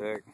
Sick.